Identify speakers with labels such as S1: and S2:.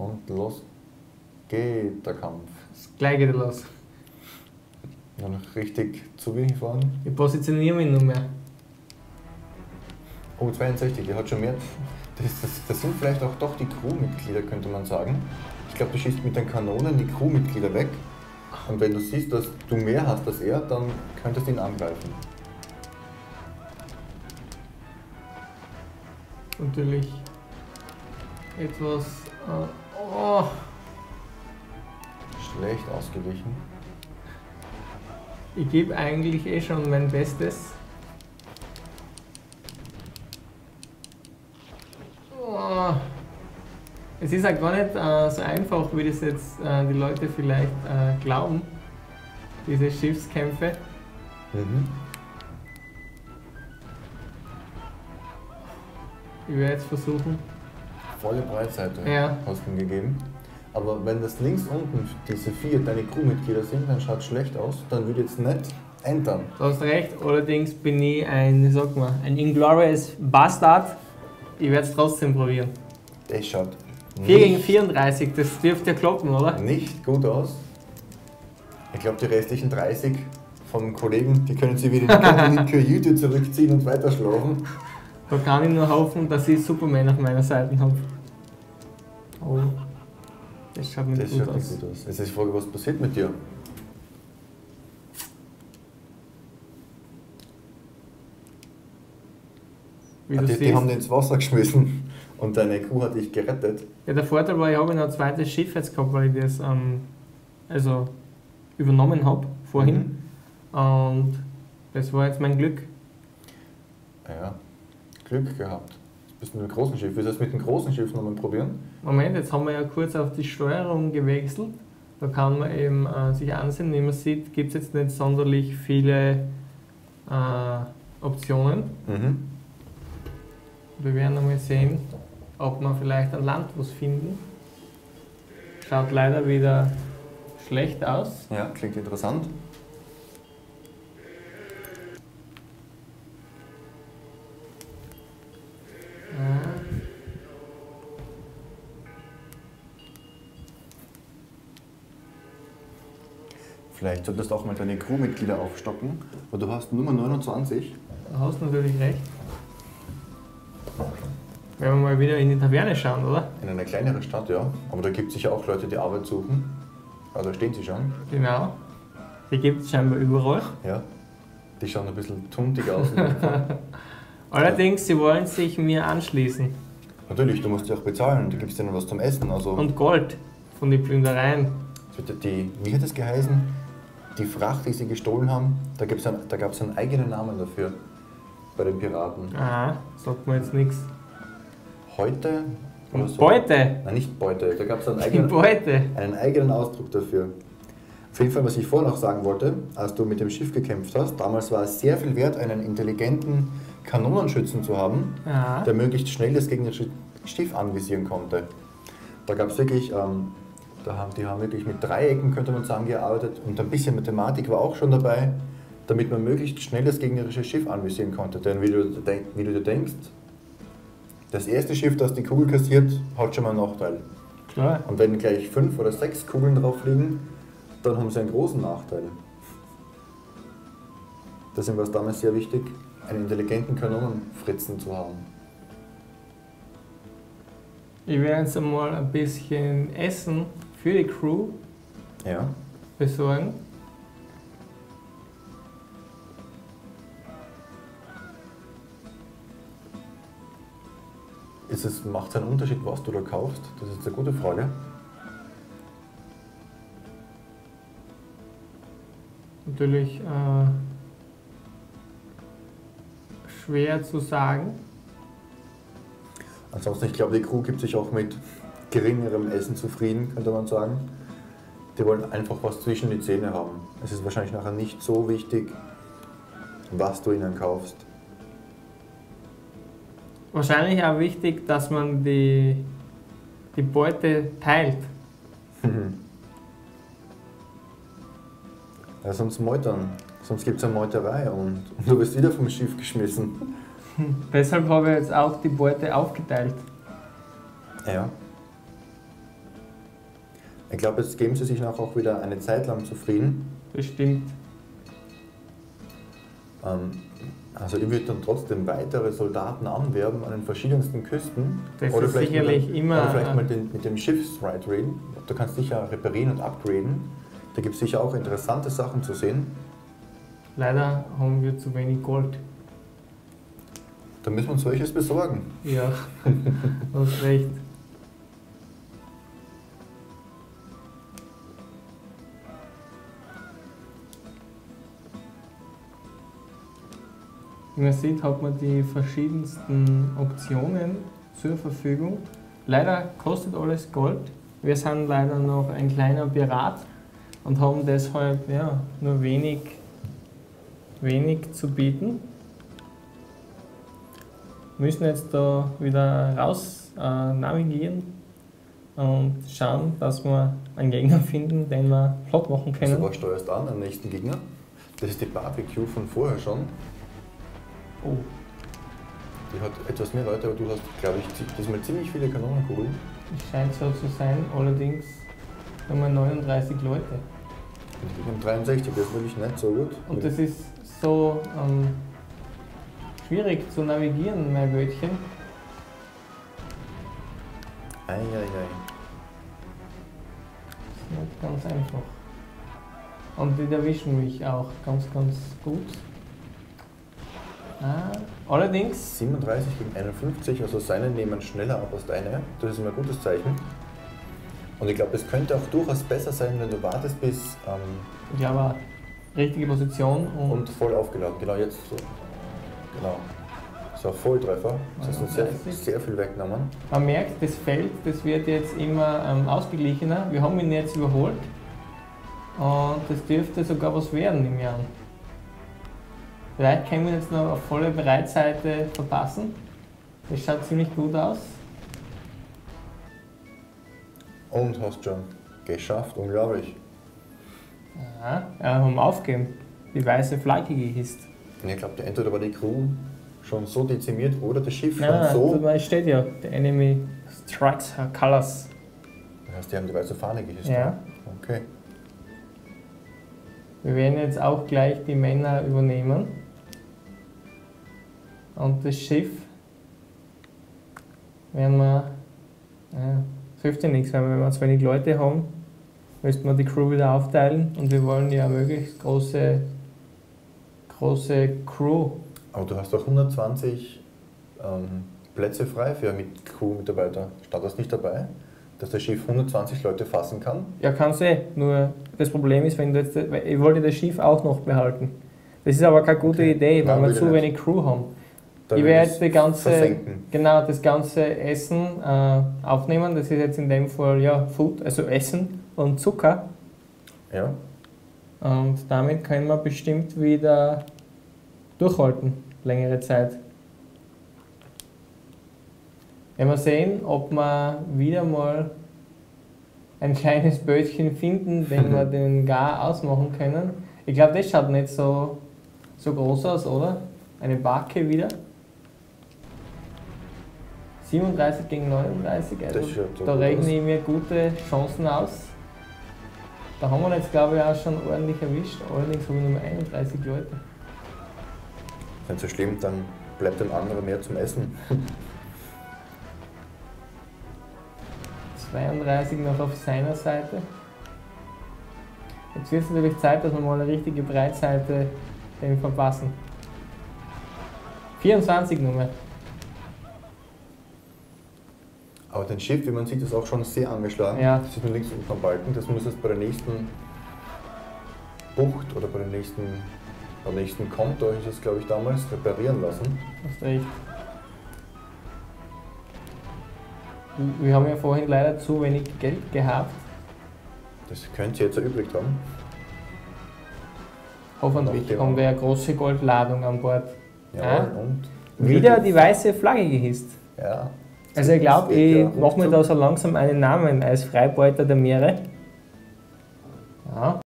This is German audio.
S1: Und los geht der Kampf.
S2: Gleich geht er los.
S1: Noch richtig zu wenig fahren.
S2: Ich positioniere mich nur mehr.
S1: Oh, 62, der hat schon mehr. Das, das, das sind vielleicht auch doch die Crewmitglieder, könnte man sagen. Ich glaube, du schießt mit den Kanonen die Crewmitglieder weg. Und wenn du siehst, dass du mehr hast als er, dann könntest du ihn angreifen.
S2: Natürlich etwas. Äh, oh,
S1: Schlecht ausgewichen.
S2: ich gebe eigentlich eh schon mein Bestes. Oh. Es ist halt gar nicht äh, so einfach, wie das jetzt äh, die Leute vielleicht äh, glauben, diese Schiffskämpfe.
S1: Mhm.
S2: Ich werde jetzt versuchen.
S1: Volle Breitseite
S2: Ja.
S1: hast du ihm gegeben. Aber wenn das links unten diese vier deine Crewmitglieder sind, dann schaut es schlecht aus. Dann würde ich jetzt nicht entern.
S2: Du hast recht, allerdings bin ich ein, wie sagt man, ein Inglorious Bastard. Ich werde es trotzdem probieren.
S1: Das schaut
S2: 4 gegen
S1: nicht,
S2: 34, das dürfte ja kloppen, oder?
S1: nicht gut aus. Ich glaube, die restlichen 30 vom Kollegen, die können sie wieder in die Kajüte zurückziehen und weiterschlafen.
S2: Da kann ich nur hoffen, dass ich Superman auf meiner Seite habe. Oh, das schaut nicht
S1: Das
S2: gut
S1: schaut
S2: aus.
S1: nicht gut aus. Jetzt ist die Frage, was passiert mit dir? Ah, die, die haben dich ins Wasser geschmissen und deine Crew hat dich gerettet.
S2: Ja, der Vorteil war, ich habe noch ein zweites Schiff jetzt gehabt, weil ich das ähm, also übernommen habe vorhin.
S1: Mhm.
S2: Und das war jetzt mein Glück.
S1: Ja, Glück gehabt. Bist mit dem großen Schiff. Willst du das mit dem großen Schiff nochmal probieren?
S2: Moment, jetzt haben wir ja kurz auf die Steuerung gewechselt. Da kann man eben äh, sich ansehen, wie man sieht, gibt es jetzt nicht sonderlich viele äh, Optionen.
S1: Mhm.
S2: Wir werden einmal sehen, ob wir vielleicht an Land was finden. Schaut leider wieder schlecht aus.
S1: Ja, klingt interessant. Vielleicht solltest du auch mal deine Crewmitglieder aufstocken, weil du hast Nummer 29.
S2: Da hast du natürlich recht. Wenn wir mal wieder in die Taverne schauen, oder?
S1: In einer kleineren Stadt, ja. Aber da gibt es sicher auch Leute, die Arbeit suchen. Ja, da stehen sie schon.
S2: Genau. Die gibt es scheinbar überall.
S1: Ja. Die schauen ein bisschen tuntig aus.
S2: Allerdings, sie wollen sich mir anschließen.
S1: Natürlich, du musst sie auch bezahlen. Du gibst ihnen was zum Essen. Also
S2: Und Gold von den Plündereien.
S1: die, wie hat es geheißen? Die Fracht, die sie gestohlen haben, da, gibt's ein, da gab es einen eigenen Namen dafür. Bei den Piraten.
S2: Aha, sagt mir jetzt nichts.
S1: Heute? oder
S2: Und Beute!
S1: Nein, nicht Beute. Da gab es einen eigenen,
S2: Beute!
S1: einen eigenen Ausdruck dafür. Auf jeden Fall, was ich vorher noch sagen wollte, als du mit dem Schiff gekämpft hast, damals war es sehr viel wert, einen intelligenten Kanonenschützen zu haben,
S2: Aha.
S1: der möglichst schnell das gegnerische Schiff anvisieren konnte. Da gab es wirklich, ähm, da haben, die haben wirklich mit Dreiecken, könnte man sagen, gearbeitet und ein bisschen Mathematik war auch schon dabei, damit man möglichst schnell das gegnerische Schiff anvisieren konnte. Denn wie du, wie du dir denkst, das erste Schiff, das die Kugel kassiert, hat schon mal einen Nachteil.
S2: Klar.
S1: Und wenn gleich fünf oder sechs Kugeln drauf liegen, dann haben sie einen großen Nachteil. Deswegen war es damals sehr wichtig, einen intelligenten Kanonenfritzen zu haben.
S2: Ich werde jetzt einmal ein bisschen Essen für die Crew
S1: Ja.
S2: besorgen.
S1: Ist es, macht es einen Unterschied, was du da kaufst? Das ist eine gute Frage.
S2: Natürlich äh, schwer zu sagen.
S1: Ansonsten, ich glaube, die Crew gibt sich auch mit geringerem Essen zufrieden, könnte man sagen. Die wollen einfach was zwischen die Zähne haben. Es ist wahrscheinlich nachher nicht so wichtig, was du ihnen kaufst.
S2: Wahrscheinlich auch wichtig, dass man die, die Beute teilt.
S1: Ja, sonst meutern. Sonst gibt es eine Meuterei und du wirst wieder vom Schiff geschmissen.
S2: Deshalb habe ich jetzt auch die Beute aufgeteilt.
S1: Ja. Ich glaube, jetzt geben sie sich nachher auch wieder eine Zeit lang zufrieden.
S2: Bestimmt.
S1: Ähm, also ich würde dann trotzdem weitere Soldaten anwerben an den verschiedensten Küsten.
S2: Das ist sicherlich
S1: mit,
S2: immer,
S1: Oder vielleicht mal den, mit dem Schiffsride reden. Du kannst sicher reparieren und upgraden. Da gibt es sicher auch interessante Sachen zu sehen.
S2: Leider haben wir zu wenig Gold.
S1: Da müssen wir uns solches besorgen.
S2: Ja, du hast recht. Wie man sieht, hat man die verschiedensten Optionen zur Verfügung. Leider kostet alles Gold. Wir sind leider noch ein kleiner Pirat und haben deshalb ja, nur wenig, wenig zu bieten. Müssen jetzt da wieder raus äh, navigieren und schauen, dass wir einen Gegner finden, den wir flott machen
S1: Also
S2: können.
S1: was steuerst du an am nächsten Gegner? Das ist die Barbecue von vorher schon.
S2: Oh,
S1: Die hat etwas mehr Leute, aber du hast, glaube ich, diesmal ziemlich viele Kanonenkugeln.
S2: es scheint so zu sein, allerdings haben wir 39 Leute.
S1: Ich habe 63, das ist wirklich nicht so gut.
S2: Und das ist so ähm, schwierig zu navigieren, mein Bötchen.
S1: Eieiei.
S2: Ist nicht ganz einfach. Und die erwischen mich auch ganz, ganz gut. Ah, allerdings,
S1: 37 gegen 51, also seine nehmen schneller ab als deine. Das ist immer ein gutes Zeichen. Und ich glaube, es könnte auch durchaus besser sein, wenn du wartest bis ähm,
S2: ich glaube, richtige Position und,
S1: und voll aufgeladen. Genau jetzt so. Genau. So, Volltreffer. Das ist sehr,
S2: 31.
S1: sehr viel weggenommen.
S2: man merkt, das Feld, das wird jetzt immer ähm, ausgeglichener. Wir haben ihn jetzt überholt. Und das dürfte sogar was werden im Jahr. Vielleicht können wir jetzt noch auf volle Bereitseite verpassen. Das schaut ziemlich gut aus.
S1: Und hast schon geschafft, unglaublich.
S2: Ja, ja, haben aufgegeben. Die weiße Flagge gehisst.
S1: Ich glaube, entweder war die Crew schon so dezimiert oder das Schiff schon
S2: Nein,
S1: so.
S2: nein, da steht ja, the enemy strikes her colors.
S1: Das heißt, die haben die weiße Fahne gehisst.
S2: Ja.
S1: Okay.
S2: Wir werden jetzt auch gleich die Männer übernehmen. Und das Schiff werden wir. Ja, das hilft ja nichts, weil wenn wir zu wenig Leute haben, müssten wir die Crew wieder aufteilen und wir wollen ja möglichst große, große Crew.
S1: Aber du hast doch 120 ähm, Plätze frei für mit Crew-Mitarbeiter. Stand das nicht dabei? Dass das Schiff 120 Leute fassen kann?
S2: Ja, kannst eh. Nur das Problem ist, wenn du jetzt, ich wollte das Schiff auch noch behalten. Das ist aber keine gute
S1: Okay.
S2: Idee, weil
S1: Nein,
S2: wir zu wenig Crew haben. Ich werde jetzt die ganze,
S1: versenken.
S2: genau, das ganze Essen äh, aufnehmen. Das ist jetzt in dem Fall ja Food, also Essen und Zucker.
S1: Ja.
S2: Und damit können wir bestimmt wieder durchhalten, längere Zeit. Wenn wir sehen, ob wir wieder mal ein kleines Bötchen finden, den wir den Gar ausmachen können. Ich glaube, das schaut nicht so, so groß aus, oder? Eine Barke wieder. 37 gegen 39, also da rechne ich mir gute Chancen aus. Da haben wir jetzt, glaube ich, auch schon ordentlich erwischt. Allerdings habe ich nur 31 Leute.
S1: Nicht so schlimm, dann bleibt dem anderen mehr zum Essen.
S2: 32 noch auf seiner Seite. Jetzt wird es natürlich Zeit, dass wir mal eine richtige Breitseite dem verpassen. 24 Nummer.
S1: Aber dein Schiff, wie man sieht, ist auch schon sehr angeschlagen.
S2: Ja.
S1: Das ist nur links unten am Balken. Das muss jetzt bei der nächsten Bucht oder bei der nächsten, beim nächsten Konto, ist es glaube ich damals, reparieren lassen.
S2: Hast recht. Wir haben ja vorhin leider zu wenig Geld gehabt.
S1: Das könnt ihr jetzt erübrigt haben.
S2: Hoffentlich haben wir eine große Goldladung an Bord.
S1: Ja,
S2: Ah.
S1: und
S2: Wieder die weiße Flagge gehisst.
S1: Ja.
S2: Also ich glaube, ich mache mir da so langsam einen Namen als Freibeuter der Meere. Ja.